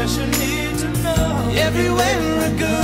Yes, you need to know. Everywhere I go.